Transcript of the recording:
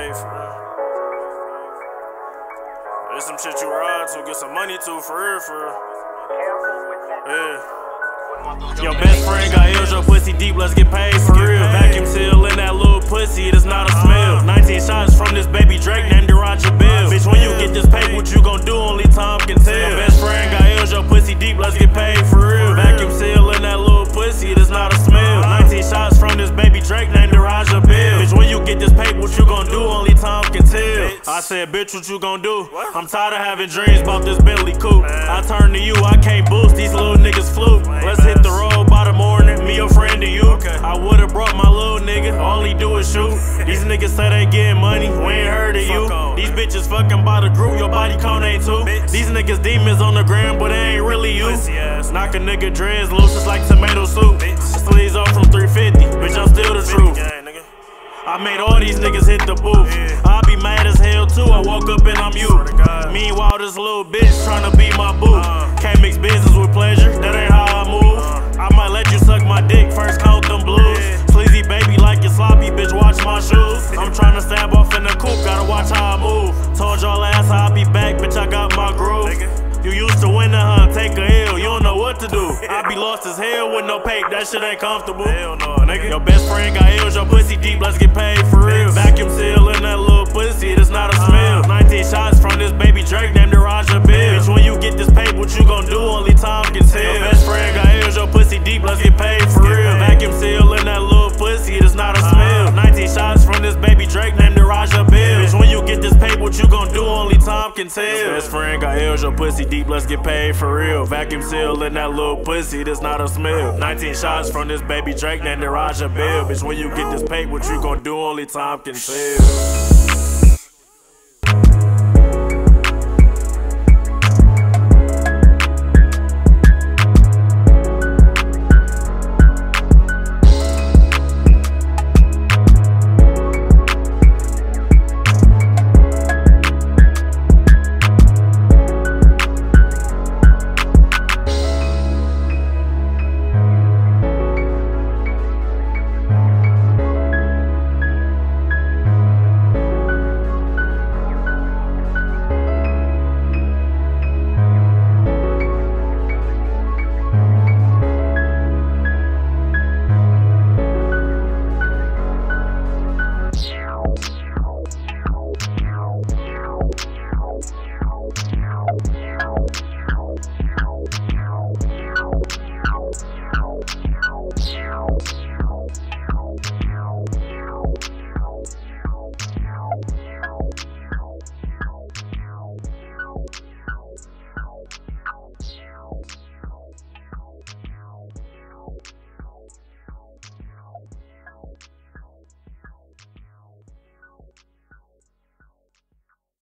fame for real. There's some shit you ride to, get some money to for real, for real. Yeah. Your best friend got ills, your pussy deep, let's get paid for real. Vacuum seal in that little pussy, it is not a smell. Uh-huh. 19 shots from this baby Drake named the Raja Bell. Bitch, when you get this paid, what you gon' do? Only time can tell. Your best friend got ills, your pussy deep, let's get paid for real. Vacuum seal in that little pussy, it is not a smell. 19 shots from this baby Drake what you gon' do, only time can tell. I said, bitch, what you gon' do? I'm tired of having dreams about this Bentley coupe. I turn to you, I can't boost, these little niggas fluke. Let's hit the road by the morning, me a friend to you. I would've brought my little nigga, all he do is shoot. These niggas say they getting money, we ain't heard of you. These bitches fucking by the group, your body count ain't too. These niggas demons on the ground, but they ain't really you. Knock a nigga dreads loose just like tomato soup. Sleeves off from 350, bitch, I'm still the truth. I made all these niggas hit the booth. I be mad as hell too. I woke up and I'm you. Meanwhile, this little bitch tryna be my boo. Can't mix business with pleasure. That ain't how I move. I might let you suck my dick first. Count them blues. Sleazy baby like you sloppy, bitch. Watch my shoes. I'm tryna stab off in the coop. Gotta watch how I move. Told y'all last I'll be back, bitch. I got my to do. I be lost as hell with no pape, that shit ain't comfortable. Hell no, nigga. Your best friend got L's, your pussy deep, let's get paid for real. Vacuum seal in that little pussy, it's not a smell. Uh-huh. Can tell. Your best friend got L's, your pussy deep, let's get paid for real. Vacuum seal in that little pussy, that's not a smell. 19 shots from this baby Drake named the Raja Bell. Bitch, when you get this paper, what you gon' do? Only time can tell.